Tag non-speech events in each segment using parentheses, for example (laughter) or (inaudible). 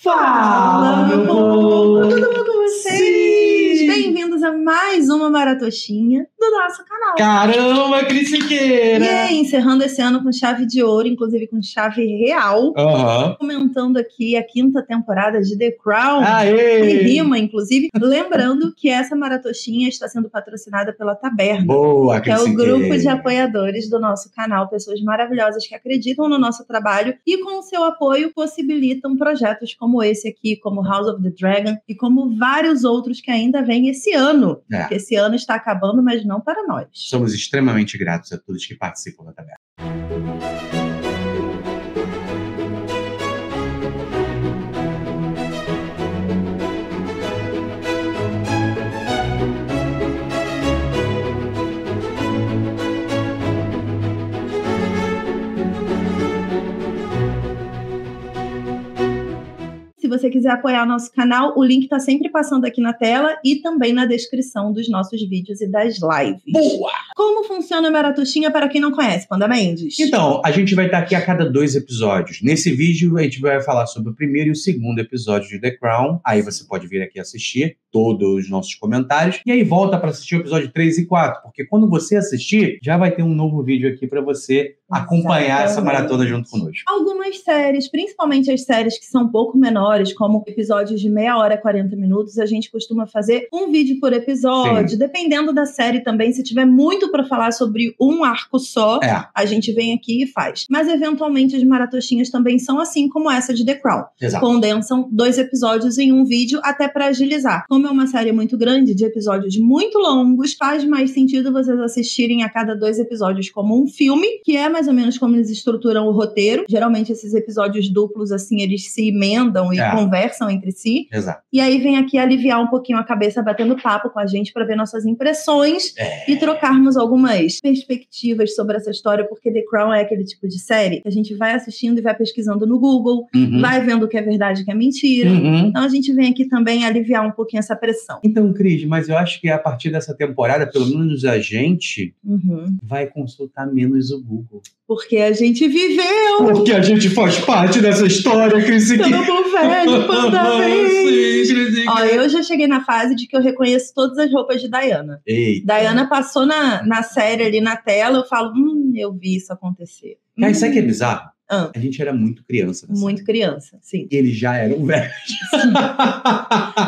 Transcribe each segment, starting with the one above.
Fala, meu povo! Tudo bom com vocês? A mais uma maratochinha do nosso canal. Caramba, Cris E Siqueira! aí, encerrando esse ano com chave de ouro, inclusive com chave real, Aham. comentando aqui a quinta temporada de The Crown. Que Aê! rima, inclusive. Lembrando que essa maratochinha está sendo patrocinada pela Taberna. Boa, Que é o grupo de apoiadores do nosso canal, pessoas maravilhosas que acreditam no nosso trabalho e com o seu apoio possibilitam projetos como esse aqui, como House of the Dragon e como vários outros que ainda vêm esse ano. É. Porque esse ano está acabando, mas não para nós. Somos extremamente gratos a todos que participam da tabela. Você quiser apoiar o nosso canal, o link está sempre passando aqui na tela e também na descrição dos nossos vídeos e das lives. Boa! Como funciona a Maratuxinha para quem não conhece, Panda Mendes? Então, a gente vai estar aqui a cada dois episódios. Nesse vídeo, a gente vai falar sobre o primeiro e o segundo episódio de The Crown. Aí você pode vir aqui assistir todos os nossos comentários. E aí volta para assistir o episódio 3 e 4. Porque quando você assistir, já vai ter um novo vídeo aqui para você acompanhar essa Exatamente. maratona junto conosco. Algumas séries, principalmente as séries que são um pouco menores, como episódios de meia hora, 40 minutos, a gente costuma fazer um vídeo por episódio. Dependendo da série também, se tiver muito pra falar sobre um arco só, É, a gente vem aqui e faz. Mas eventualmente as maratochinhas também são assim como essa de The Crown. exato. Condensam dois episódios em um vídeo até pra agilizar. Como é uma série muito grande, de episódios muito longos, faz mais sentido vocês assistirem a cada dois episódios como um filme, que é mais ou menos como eles estruturam o roteiro. Geralmente esses episódios duplos, assim, eles se emendam e É. conversam entre si. Exato. E aí vem aqui aliviar um pouquinho a cabeça, batendo papo com a gente pra ver nossas impressões É. e trocarmos algumas perspectivas sobre essa história, porque The Crown é aquele tipo de série que a gente vai assistindo e vai pesquisando no Google, Uhum. vai vendo o que é verdade e o que é mentira. Uhum. Então a gente vem aqui também aliviar um pouquinho essa pressão. Então, Cris, mas eu acho que a partir dessa temporada, pelo menos a gente Uhum. vai consultar menos o Google. Porque a gente viveu! Porque a gente faz parte dessa história, Cris Todo mundo velho, (laughs) panda Ó, eu já cheguei na fase de que eu reconheço todas as roupas de Diana. Eita. Diana passou na, na série ali na tela, eu falo, hum, eu vi isso acontecer. Cara, sabe o que é Hum, bizarro? Ah. A gente era muito criança. Muito criança, sim. E eles já eram velhos.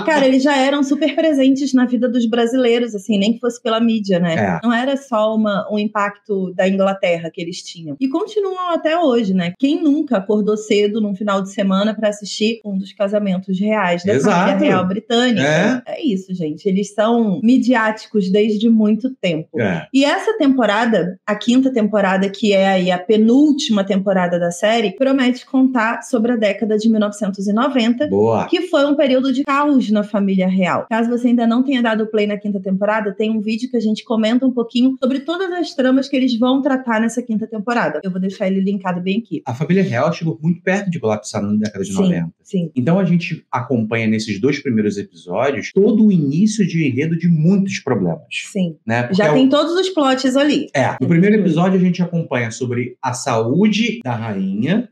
Cara, eles já eram super presentes na vida dos brasileiros, assim, nem que fosse pela mídia, né? É. Não era só uma, um impacto da Inglaterra que eles tinham. E continuam até hoje, né? Quem nunca acordou cedo num final de semana pra assistir um dos casamentos reais da Exato. família real britânica? É. isso, gente. Eles são midiáticos desde muito tempo. É. E essa temporada, a quinta temporada, que é aí a penúltima temporada da série, promete contar sobre a década de 1990, Boa. que foi um período de caos na família real. Caso você ainda não tenha dado play na quinta temporada, tem um vídeo que a gente comenta um pouquinho sobre todas as tramas que eles vão tratar nessa quinta temporada. Eu vou deixar ele linkado bem aqui. A família real chegou muito perto de colapsar na década de sim, 90. sim. Então a gente acompanha nesses dois primeiros episódios todo o início de enredo de muitos problemas. Sim. Né? Porque Já é o- tem todos os plots ali. É, no primeiro episódio a gente acompanha sobre a saúde da rainha,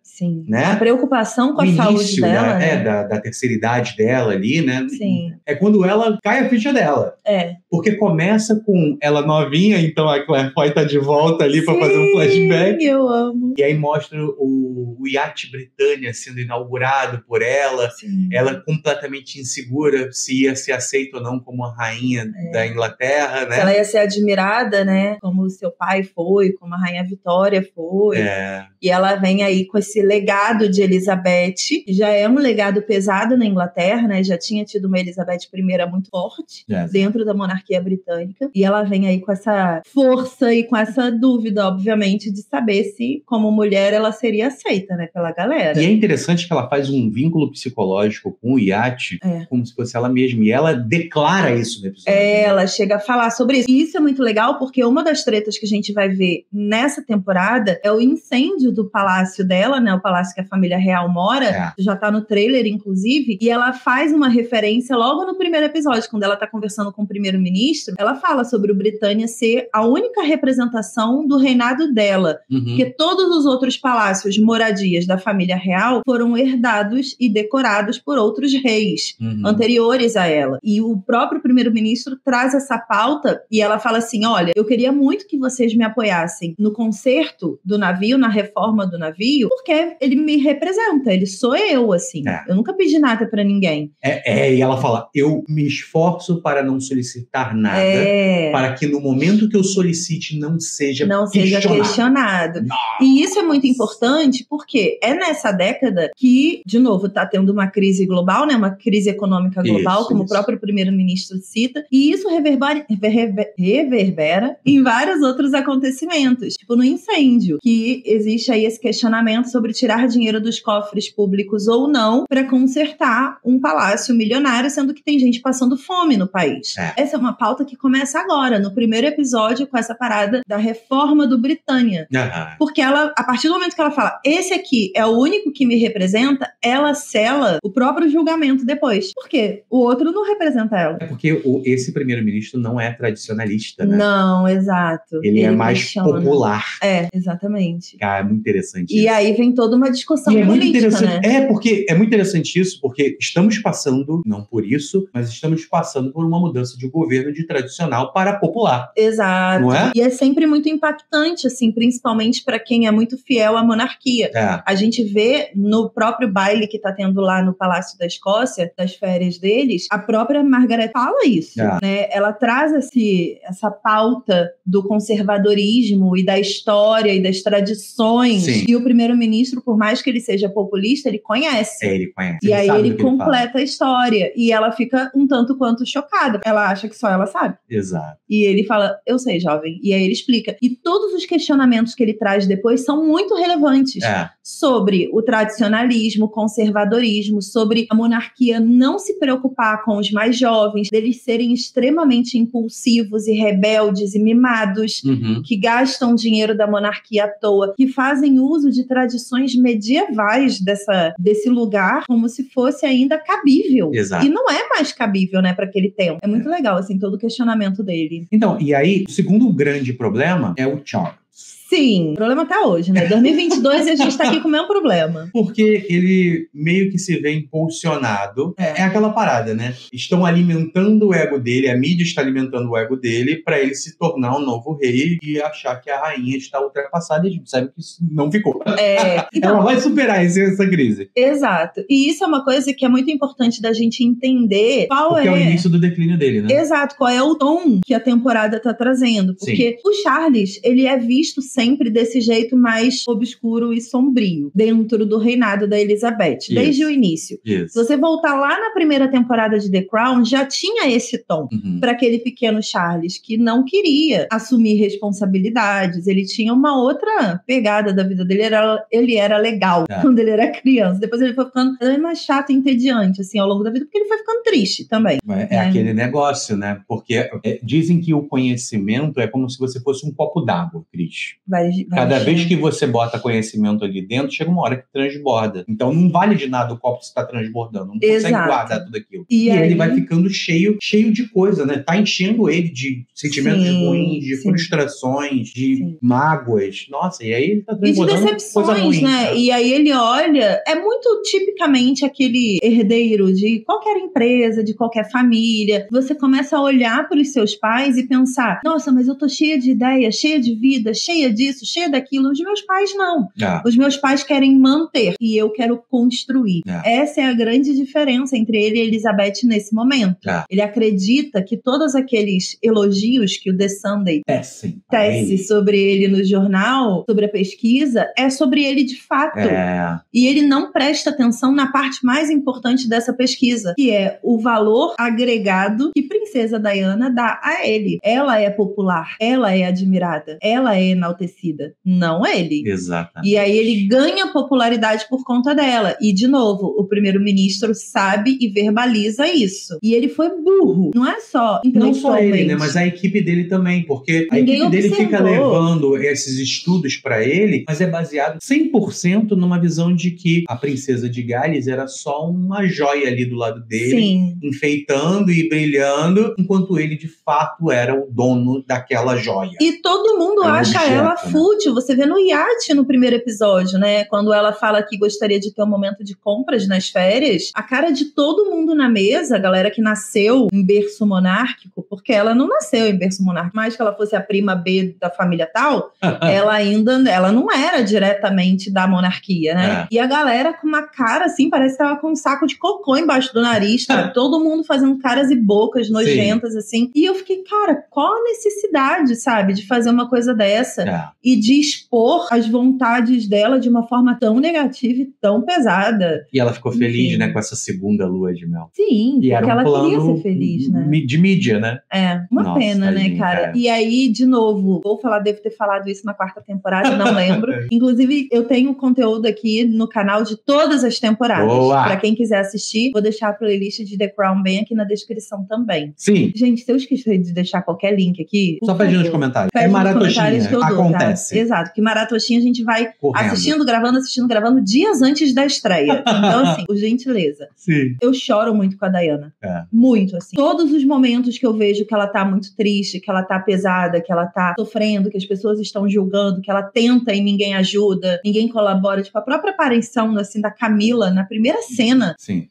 Sim. né? A preocupação com a saúde início dela. da, né? é, da, da terceira idade dela ali, né? Sim. É quando ela cai a ficha dela. É. Porque começa com ela novinha, então a Claire Foy tá de volta ali pra fazer um flashback. Eu amo. E aí mostra o, o iate Britânia sendo inaugurado por ela. Sim. Ela completamente insegura se ia ser aceita ou não como a rainha É. da Inglaterra, Se né? ela ia ser admirada, né? Como seu pai foi, como a Rainha Vitória foi. É, E ela vem aí com esse legado de Elizabeth, que já é um legado pesado na Inglaterra, né? Já tinha tido uma Elizabeth I muito forte é. dentro da monarquia britânica. E ela vem aí com essa força e com essa dúvida, obviamente, de saber se, como mulher, ela seria aceita, né? Pela galera. E é interessante que ela faz um vínculo psicológico com o iate, É. como se fosse ela mesma. E ela declara isso no episódio. É, ela chega a falar sobre isso. E isso é muito legal porque uma das tretas que a gente vai ver nessa temporada é o incêndio do palácio palácio dela, né? O palácio que a família real mora. É. Já tá no trailer, inclusive. E ela faz uma referência logo no primeiro episódio, quando ela tá conversando com o primeiro-ministro. Ela fala sobre o Britânia ser a única representação do reinado dela. Uhum. Porque todos os outros palácios, moradias da família real, foram herdados e decorados por outros reis Uhum. anteriores a ela. E o próprio primeiro-ministro traz essa pauta e ela fala assim: olha, eu queria muito que vocês me apoiassem no conserto do navio, na reforma do navio, porque ele me representa, ele sou eu, assim. É. Eu nunca pedi nada pra ninguém. É, é, e ela fala: eu me esforço para não solicitar nada, É. para que no momento que eu solicite não seja Não seja questionado. questionado. Nossa. E isso é muito importante porque é nessa década que, de novo, está tendo uma crise global, né? Uma crise econômica global, Isso, como isso. o próprio primeiro-ministro cita, e isso reverbera, reverbe- reverbera em vários outros acontecimentos, tipo no incêndio, que existe aí esse questionamento sobre tirar dinheiro dos cofres públicos ou não para consertar um palácio milionário, sendo que tem gente passando fome no país. É. Essa é uma pauta que começa agora, no primeiro episódio, com essa parada da reforma do Britânia. Aham. Porque ela, a partir do momento que ela fala, esse aqui é o único que me representa, ela sela o próprio julgamento depois. Por quê? O outro não representa ela. É porque o- esse primeiro-ministro não é tradicionalista, né? Não, exato. Ele, é mais questiona. popular. É, exatamente. Cara, é muito interessante E aí vem toda uma discussão E é muito política, interessante. né? É, porque é muito interessante isso, porque estamos passando, não por isso, mas estamos passando por uma mudança de governo de tradicional para popular. Exato. Não é? E é sempre muito impactante, assim, principalmente para quem é muito fiel à monarquia. É. A gente vê no próprio baile que tá tendo lá no Palácio da Escócia, das férias deles, a própria Margaret fala isso, É. né? Ela traz esse, essa pauta do conservadorismo e da história e das tradições. Sim. E o primeiro-ministro, por mais que ele seja populista, ele conhece. É, ele conhece. E aí ele que fala. completa a história. E ela fica um tanto quanto chocada. Ela acha que só ela sabe. Exato. E ele fala, eu sei, jovem. E aí ele explica. E todos os questionamentos que ele traz depois são muito relevantes É. sobre o tradicionalismo, o conservadorismo, sobre a monarquia não se preocupar com os mais jovens, deles serem extremamente impulsivos e rebeldes e mimados. Uhum. Que gastam dinheiro da monarquia à toa, que fazem uso de tradições medievais dessa, desse lugar como se fosse ainda cabível. Exato. E não é mais cabível, né, para aquele tempo. É muito legal, assim, todo o questionamento dele. Então, e aí, o segundo grande problema é o Charles. Sim, problema até hoje, né? 2022 e a gente tá aqui com o mesmo problema. (laughs) Porque ele meio que se vê impulsionado. É. É. aquela parada, né? Estão alimentando o ego dele, a mídia está alimentando o ego dele para ele se tornar um novo rei e achar que a rainha está ultrapassada e a gente sabe que isso não ficou. É, (laughs) então, Ela vai superar esse- essa crise. Exato. E isso é uma coisa que é muito importante da gente entender qual Porque é o é. início do declínio dele, né? Exato, qual é o tom que a temporada tá trazendo. Porque o Charles, ele é visto sempre desse jeito mais obscuro e sombrio, dentro do reinado da Elizabeth, desde o início. Se Isso. você voltar lá na primeira temporada de The Crown, já tinha esse tom. Uhum. Para aquele pequeno Charles que não queria assumir responsabilidades, ele tinha uma outra pegada da vida dele, era, ele era legal É. quando ele era criança. Depois ele foi ficando vez mais chato e entediante assim ao longo da vida, porque ele foi ficando triste também. É, é É. aquele negócio, né? Porque é, dizem que o conhecimento é como se você fosse um copo d'água, Cris. Vai, vai Cada vez que você bota conhecimento ali dentro, chega uma hora que transborda. Então não vale de nada o copo estar transbordando. Não consegue Exato. guardar tudo aquilo. E E, aí- ele vai ficando cheio, cheio de coisa, né? Tá enchendo ele de sentimentos Sim, ruins, de sim. frustrações, de Sim. mágoas. Nossa, e aí ele tá E de transbordando decepções, ruim. né? E aí ele olha, é muito tipicamente aquele herdeiro de qualquer empresa, de qualquer família. Você começa a olhar para os seus pais e pensar: nossa, mas eu tô cheia de ideias, cheia de vida, cheia disso, cheia daquilo. Os meus pais não. Ah, Os meus pais querem manter e eu quero construir. É. Essa é a grande diferença entre ele e Elizabeth nesse momento. É. Ele acredita que todos aqueles elogios que o The Sunday é sim. tece Aí, sobre ele no jornal, sobre a pesquisa, é sobre ele de fato. É, E ele não presta atenção na parte mais importante dessa pesquisa, que é o valor agregado que Princesa Diana dá a ele. Ela é popular, ela é admirada, ela é falecida, não ele. Exatamente. E aí ele ganha popularidade por conta dela. E, de novo, o primeiro-ministro sabe e verbaliza isso. E ele foi burro. Não é só Não só ele, né? Mas a equipe dele também, porque a Ninguém equipe dele fica observou. levando esses estudos pra ele, mas é baseado 100% numa visão de que a princesa de Gales era só uma joia ali do lado dele, Sim. enfeitando e brilhando, enquanto ele de fato era o dono daquela joia. E todo mundo É acha ela? Fútil. Você vê no iate no primeiro episódio, né? Quando ela fala que gostaria de ter um momento de compras nas férias, a cara de todo mundo na mesa, a galera que nasceu em berço monárquico, porque ela não nasceu em berço monárquico, mais que ela fosse a prima B da família tal, (laughs) ela ainda ela não era diretamente da monarquia, né? É. E a galera com uma cara assim, parece que tava com um saco de cocô embaixo do nariz, tá? (laughs) Todo mundo fazendo caras e bocas nojentas assim. E eu fiquei, cara, qual a necessidade, sabe, de fazer uma coisa dessa É. e de expor as vontades dela de uma forma tão negativa e tão pesada? E ela ficou feliz, Enfim. né, com essa segunda lua de mel. Sim, E era porque um ela queria ser feliz, né? de mídia, né? É, uma Nossa, pena, né, cara? cara. E aí, de novo, vou falar, devo ter falado isso na quarta temporada, não lembro. (laughs) Inclusive, eu tenho conteúdo aqui no canal de todas as temporadas. Boa! Pra quem quiser assistir, vou deixar a playlist de The Crown bem aqui na descrição também. Sim. Gente, se eu esquecer de deixar qualquer link aqui. Só pede nos comentários. pede é nos comentários que eu dou? Acontece. Exato, que maratochinha a gente vai Correndo. assistindo, gravando, assistindo, gravando dias antes da estreia. Então, assim, (laughs) por gentileza. Sim. Eu choro muito com a Diana. É. Muito, assim. Todos os momentos que eu vejo que ela tá muito triste, que ela tá pesada, que ela tá sofrendo, que as pessoas estão julgando, que ela tenta e ninguém ajuda, ninguém colabora. Tipo, a própria aparição, assim, da Camila na primeira cena Sim.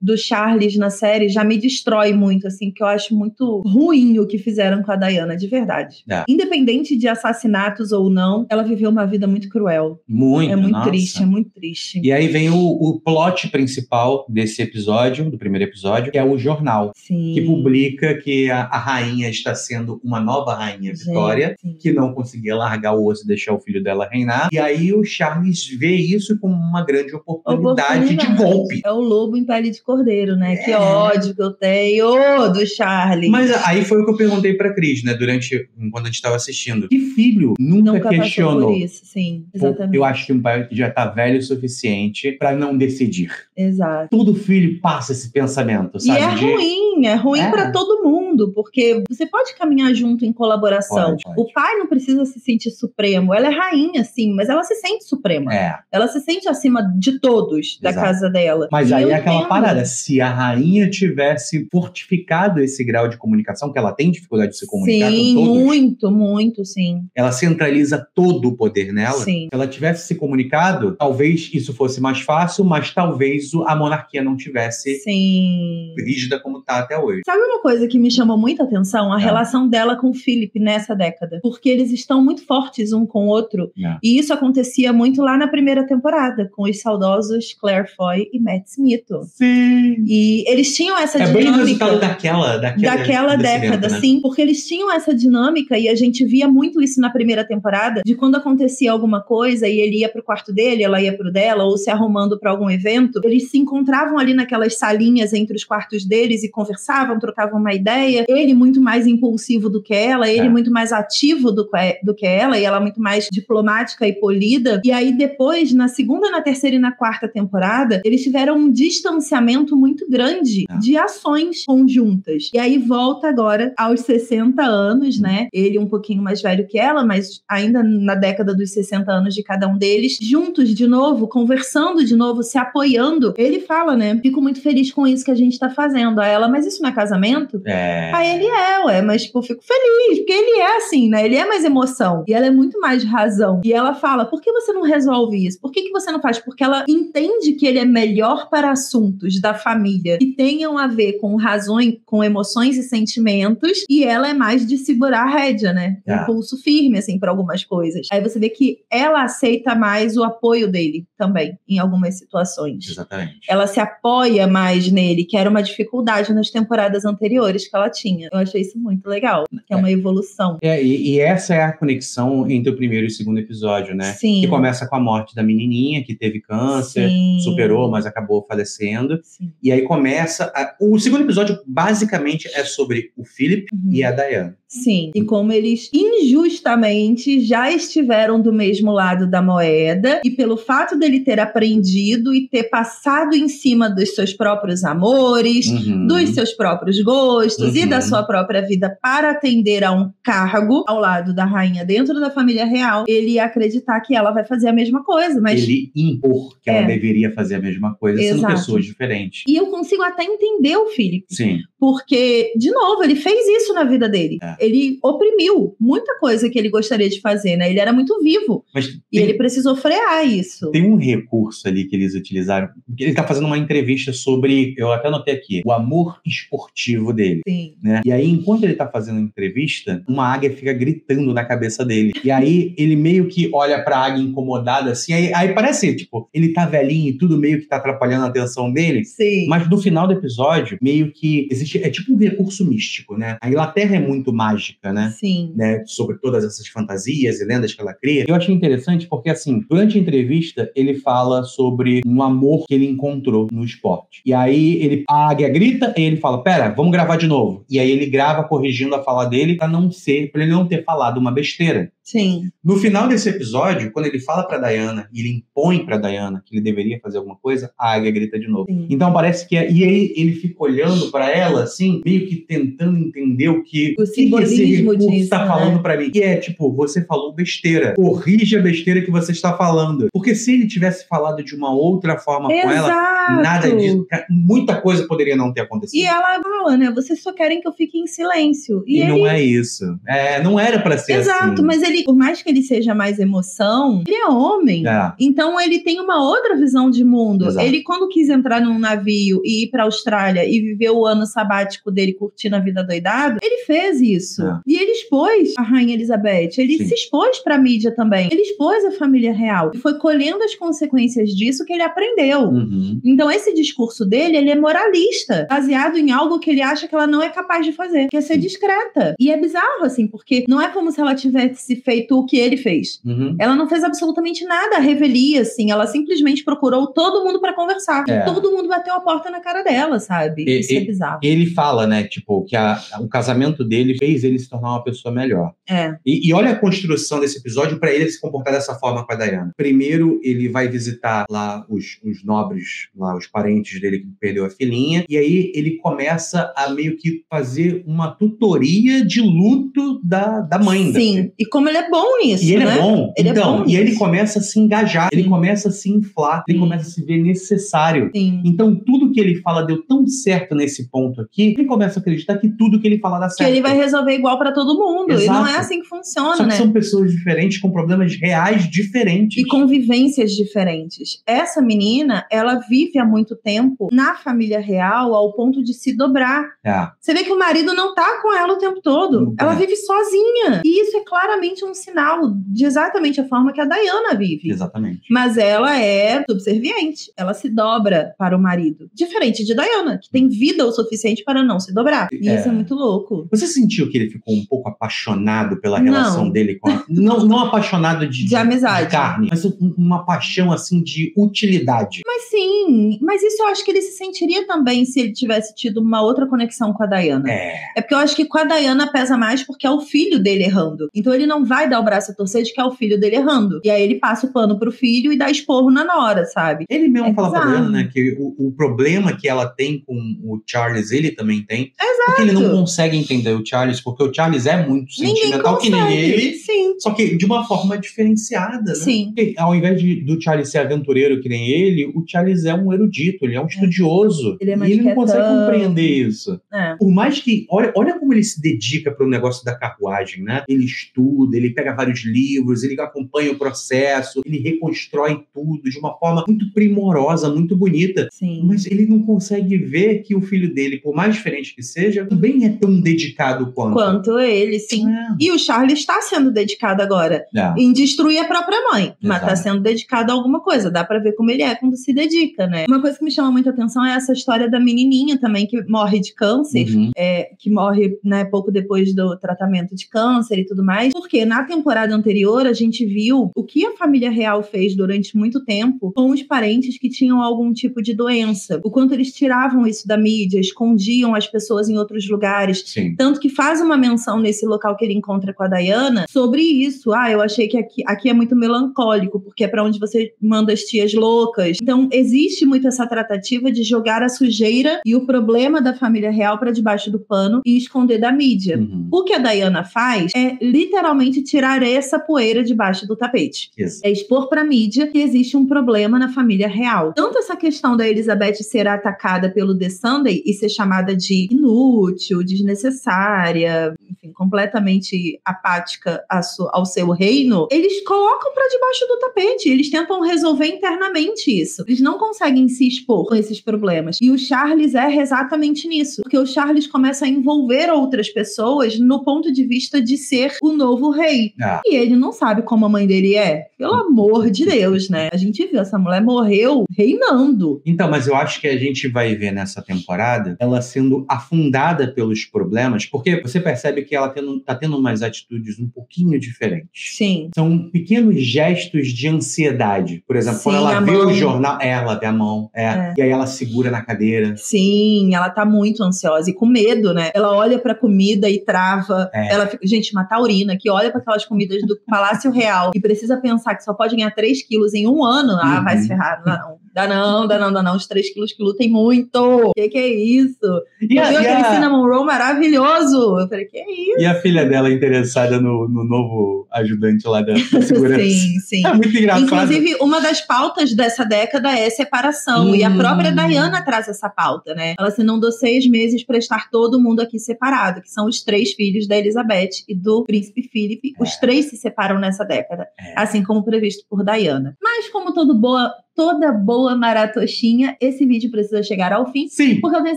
Do Charles na série já me destrói muito, assim, que eu acho muito ruim o que fizeram com a Diana, de verdade. É. Independente de assassinatos ou não, ela viveu uma vida muito cruel. Muito. é muito nossa. triste, é muito triste. E aí vem o, o plot principal desse episódio, do primeiro episódio, que é o jornal, Sim. que publica que a, a rainha está sendo uma nova rainha Vitória, que não conseguia largar o osso e deixar o filho dela reinar. E aí o Charles vê isso como uma grande oportunidade, de golpe. É o lobo em pele de cordeiro, né? Que É. ódio que eu tenho do Charlie. Mas aí foi o que eu perguntei pra Cris, né, durante quando a gente estava assistindo. Que filho nunca, Nunca questionou? isso, sim. Exatamente. Eu acho que um pai que já tá velho o suficiente pra não decidir. Exato. Todo filho passa esse pensamento, E sabe? é de- ruim, é ruim É. pra todo mundo, porque você pode caminhar junto em colaboração. Pode, pode. O pai não precisa se sentir supremo. Ela é rainha, sim, mas ela se sente suprema. É. Ela se sente acima de todos da Exato. casa dela. Mas E aí é aquela entendo. parada. Se a rainha tivesse fortificado esse grau de comunicação, que ela tem dificuldade de se comunicar Sim, com todos, muito, muito, sim. ela centraliza todo o poder nela. Sim. Se ela tivesse se comunicado, talvez isso fosse mais fácil, mas talvez a monarquia não tivesse Sim. rígida como tá até hoje. Sabe uma coisa que me chamou muita atenção? A É. relação dela com o Philip nessa década. Porque eles estão muito fortes um com o outro. É. E isso acontecia muito lá na primeira temporada, com os saudosos Claire Foy e Matt Smith. Sim. E eles tinham essa É bem o dinâmica. resultado daquela, daquela, daquela década, evento, né? sim, porque eles tinham essa dinâmica e a gente via muito isso na primeira temporada, de quando acontecia alguma coisa e ele ia pro quarto dele, ela ia pro dela, ou se arrumando pra algum evento, eles se encontravam ali naquelas salinhas entre os quartos deles e conversavam, trocavam uma ideia. Ele muito mais impulsivo do que ela, ele É. muito mais ativo do que, do que ela, e ela muito mais diplomática e polida. E aí depois, na segunda, na terceira e na quarta temporada, eles tiveram um distanciamento muito grande É. de ações conjuntas. E aí volta agora aos 60 anos, né? Ele um pouquinho mais velho que ela, mas ainda na década dos 60 anos de cada um deles, juntos de novo, conversando de novo, se apoiando. Ele fala, né? Fico muito feliz com isso que a gente tá fazendo. A ela, mas isso não é casamento? É. Aí ele é, ué, mas tipo, eu fico feliz, porque ele é assim, né? Ele é mais emoção. E ela é muito mais razão. E ela fala: por que você não resolve isso? Por que, que você não faz? Porque ela entende que ele é melhor para assuntos da família que tenham a ver com razões, com emoções e sentimentos, e ela é mais de segurar a rédea, né? É. Um pulso firme, assim, para algumas coisas. Aí você vê que ela aceita mais o apoio dele também, em algumas situações Exatamente. ela se apoia mais nele, que era uma dificuldade nas temporadas anteriores que ela tinha. Eu achei isso muito legal, que é uma evolução. É, e, e essa é a conexão entre o primeiro e o segundo episódio, né? Sim. Que começa com a morte da menininha que teve câncer, Sim. superou, mas acabou falecendo. Sim. E aí começa. a- O segundo episódio basicamente é sobre o Philip Uhum. e a Diane. Sim. E como eles injustamente já estiveram do mesmo lado da moeda, e pelo fato dele ter aprendido e ter passado em cima dos seus próprios amores, Uhum. dos seus próprios gostos e Uhum. da sua própria vida para atender a um cargo ao lado da rainha dentro da família real, ele ia acreditar que ela vai fazer a mesma coisa. Mas Ele impor que É. ela deveria fazer a mesma coisa, sendo Exato. pessoas diferentes. E eu consigo até entender o Philip. Sim. Porque, de novo, ele fez isso na vida dele. É. Ele oprimiu muita coisa que ele gostaria de fazer, né? Ele era muito vivo. Mas E ele precisou frear isso. tem um recurso ali que eles utilizaram. Ele tá fazendo uma entrevista sobre, eu até anotei aqui, o amor esportivo dele. Sim. né? E aí, enquanto ele tá fazendo a entrevista, uma águia fica gritando na cabeça dele. E aí, ele meio que olha pra águia incomodada, assim, aí, aí parece, tipo, ele tá velhinho e tudo meio que tá atrapalhando a atenção dele. Sim. Mas no final do episódio, meio que existe. É tipo um recurso místico, né? A Inglaterra é muito mágica, né? Sim. né, sobre todas essas fantasias e lendas que ela cria. Eu achei interessante porque, assim, durante a entrevista, ele fala sobre um amor que ele encontrou no esporte. E aí ele, a águia grita e ele fala: Pera, vamos gravar de novo. E aí ele grava corrigindo a fala dele pra não ser, para ele não ter falado uma besteira. Sim. No final desse episódio, quando ele fala pra Diana e ele impõe pra Diana que ele deveria fazer alguma coisa, a águia grita de novo. Sim. Então parece que é, e aí ele fica olhando pra ela assim, meio que tentando entender o que O que esse recurso disso, tá né? falando pra mim. E é tipo, você falou besteira. Corrija a besteira que você está falando. Porque se ele tivesse falado de uma outra forma com ela, Exato. nada disso, muita coisa poderia não ter acontecido. E ela fala, né? Vocês só querem que eu fique em silêncio. E, E ele. não é isso. É, não era pra ser Exato, assim. mas ele, por mais que ele seja mais emoção, ele é homem. É. Então ele tem uma outra visão de mundo. Exato. Ele, quando quis entrar num navio e ir pra Austrália e viver o ano sabático dele curtindo a vida doidado, ele fez isso. É. E ele expôs a Rainha Elizabeth. Ele Sim. se expôs pra mídia também. Ele expôs a família real. E foi colhendo as consequências disso que ele aprendeu. Uhum. Então, esse discurso dele, ele é moralista, baseado em algo que ele acha que ela não é capaz de fazer, que é ser Sim. discreta. E é bizarro, assim, porque não é como se ela tivesse feito o que ele fez. Uhum. Ela não fez absolutamente nada à revelia, assim. Ela simplesmente procurou todo mundo pra conversar. É. Todo mundo bateu a porta na cara dela, sabe? E- Isso e- é bizarro. Ele fala, né, tipo, que a- o casamento dele fez ele se tornar uma pessoa melhor. É. E, e olha a construção desse episódio para ele se comportar dessa forma com a Diana. Primeiro, ele vai visitar lá os, os nobres, lá os parentes dele que perdeu a filhinha, e aí ele começa a meio que fazer uma tutoria de luto da, da mãe. da. Sim. E como ele é bom nisso, E ele né? é bom. Ele é então, bom e ele começa a se engajar, ele começa a se inflar, ele começa a se ver necessário. Sim. Então, tudo que ele fala deu tão certo nesse ponto aqui, ele começa a acreditar que tudo que ele fala dá Que certo. ele vai resolver igual pra todo mundo. E não é Exato. assim que funciona, Só que né? são pessoas diferentes com problemas reais diferentes. e convivências diferentes. Essa menina, ela vive há muito tempo na família real ao ponto de se dobrar. É. Você vê que o marido não tá com ela o tempo todo. Não Ela tá. vive sozinha. E isso é claramente um sinal de exatamente a forma que a Diana vive. Exatamente. Mas ela é subserviente. Ela se dobra para o marido. Diferente de Diana, que tem vida o suficiente para não se dobrar. E É. isso é muito louco. Você sentiu que ele ficou um pouco apaixonado pela Não. relação dele com a... Não, não (laughs) apaixonado de, De amizade. de carne, mas um- uma paixão assim de utilidade. Mas sim, mas isso eu acho que ele se sentiria também se ele tivesse tido uma outra conexão com a Diana. É. É porque eu acho que com a Diana pesa mais porque é o filho dele errando. Então ele não vai dar o braço a torcer de que é o filho dele errando. E aí ele passa o pano pro filho e dá esporro na nora, sabe? Ele mesmo É fala pra. Diana, né, que o, o problema que ela tem com o Charles, ele também tem. Porque ele não consegue entender o Charles, porque o Charles é muito sentimental que nem ele, Sim, só que de uma forma diferenciada, né? sim. Porque, Ao invés de, do Charles ser aventureiro que nem ele, o Charles é um erudito, ele é um estudioso. Ele é mais e ele não quietão. consegue compreender isso. É. Por mais que. Olha, olha como ele se dedica para o negócio da carruagem, né? Ele estuda, ele pega vários livros, ele acompanha o processo, ele reconstrói tudo de uma forma muito primorosa, muito bonita. Sim. Mas ele não consegue ver que o filho dele, por mais diferente que seja, também é tão dedicado quanto. Quanto ele, sim. É. E o Charlie está sendo dedicado agora É. em destruir a própria mãe, mas Exato. tá sendo dedicado a alguma coisa. Dá pra ver como ele é quando se dedica, né? Uma coisa que me chama muita atenção é essa história da menininha também que morre de câncer. Uhum. é, que morre né, pouco depois do tratamento de câncer e tudo mais. Porque na temporada anterior a gente viu o que a família real fez durante muito tempo com os parentes que tinham algum tipo de doença. O quanto eles tiravam isso da mídia, escondiam as pessoas em outros lugares. Sim. Tanto que faz uma menção nesse local que ele encontra com a Diana sobre isso. Ah, eu achei que aqui, aqui é muito melancólico, porque é para onde você manda as tias loucas. Então, existe muito essa tratativa de jogar a sujeira e o problema da família real para debaixo do pano e esconder da mídia. Uhum. O que a Diana faz é literalmente tirar essa poeira debaixo do tapete. Isso. É expor para a mídia que existe um problema na família real. Tanto essa questão da Elizabeth ser atacada pelo The Sunday e ser chamada de inútil, desnecessária, enfim, completamente apática ao seu reino, eles colocam para debaixo do tapete. Eles tentam resolver internamente isso. Eles não conseguem se expor com esses problemas. E o Charles é exatamente nisso. Porque o Charles começa a envolver outras pessoas no ponto de vista de ser o novo rei. Ah, E ele não sabe como a mãe dele é. Pelo amor de Deus, né? A gente viu, essa mulher morreu reinando. Então, mas eu acho que a gente vai ver nessa temporada ela sendo afundada pelos problemas, porque você percebe que ela tendo, tá tendo umas atitudes um pouquinho diferentes. Sim. São pequenos gestos de ansiedade. Por exemplo, quando Sim, ela a vê mão. o jornal, é, ela vê a mão, é, É. e aí ela segura na cadeira. Sim, ela tá muito ansiosa e com medo, né? Ela olha pra comida e trava. É. Ela fica, gente, uma taurina que olha pra aquelas comidas do Palácio Real e precisa pensar que só pode ganhar 3 quilos em um ano. Ah, Uhum. vai se ferrar. Não, dá não, dá não, dá não. Os 3 quilos que lutem muito. Que que é isso? E eu a, vi aquele a- cinnamon roll maravilhoso. Eu falei, que é isso? e a filha dela interessada no, no novo ajudante lá da, da segurança. (laughs) Sim, sim. É muito engraçado. Inclusive, uma das pautas dessa década é separação. E a Hum. própria Diana traz essa pauta, né? Ela se não dou seis meses para estar todo mundo aqui separado, que são os três filhos da Elizabeth e do príncipe Philip. Os três se separam nessa década, É. assim como previsto por Diana. Mas, como todo boa, toda boa maratoshinha, esse vídeo precisa chegar ao fim. Sim. Porque eu tenho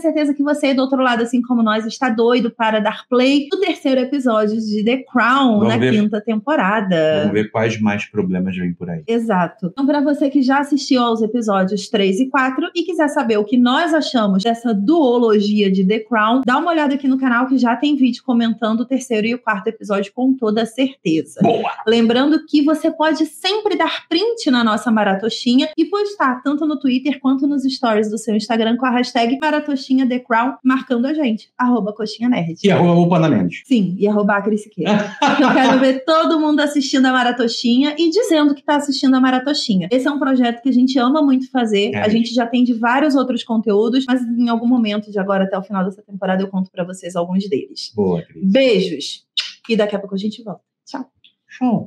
certeza que você, do outro lado, assim como nós, está doido para dar play no terceiro episódio de The Crown, Vamos na ver. quinta temporada. Vamos ver quais mais problemas vêm por aí. Exato. Então, para você que já assistiu aos episódios 3 e 4 e quiser saber o que nós achamos dessa duologia de The Crown, dá uma olhada aqui no canal que já tem vídeo comentando o terceiro e o quarto episódio com toda certeza. Boa! Lembrando que você pode sempre dar print na nossa maratoshinha e postar tanto no Twitter quanto nos stories do seu Instagram com a hashtag maratoshinha The Crown, marcando a gente, arroba coxinha nerd. E a Rua Pana Mendes. Sim, e arroba a Cris Siqueira. Porque eu quero ver todo mundo assistindo a Maratoshinha e dizendo que tá assistindo a Maratoshinha. Esse é um projeto que a gente ama muito fazer. É. A gente já tem de vários outros conteúdos, mas em algum momento de agora até o final dessa temporada eu conto pra vocês alguns deles. Boa, Cris. Beijos! E daqui a pouco a gente volta. Tchau. Show.